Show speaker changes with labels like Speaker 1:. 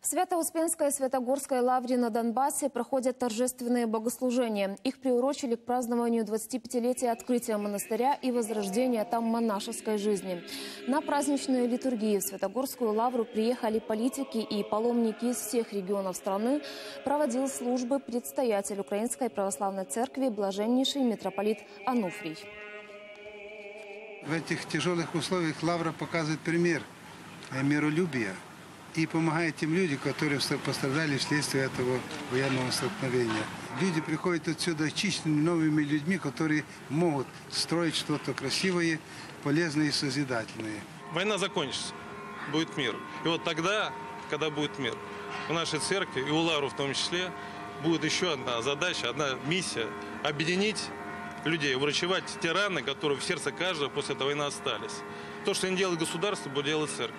Speaker 1: В Свято-Успенской и Святогорской лавре на Донбассе проходят торжественные богослужения. Их приурочили к празднованию 25-летия открытия монастыря и возрождения там монашеской жизни. На праздничную литургию в Святогорскую лавру приехали политики и паломники из всех регионов страны. Проводил службы предстоятель Украинской Православной Церкви блаженнейший митрополит Ануфрий.
Speaker 2: В этих тяжелых условиях Лавра показывает пример миролюбия и помогает тем людям, которые пострадали вследствие этого военного столкновения. Люди приходят отсюда очищенными новыми людьми, которые могут строить что-то красивое, полезное и созидательное.
Speaker 3: Война закончится, будет мир. И вот тогда, когда будет мир, в нашей церкви и у Лавру в том числе будет еще одна задача, одна миссия – объединить людей, врачевать те раны, которые в сердце каждого после этой войны остались. То, что не делает государство, будет делать церковь.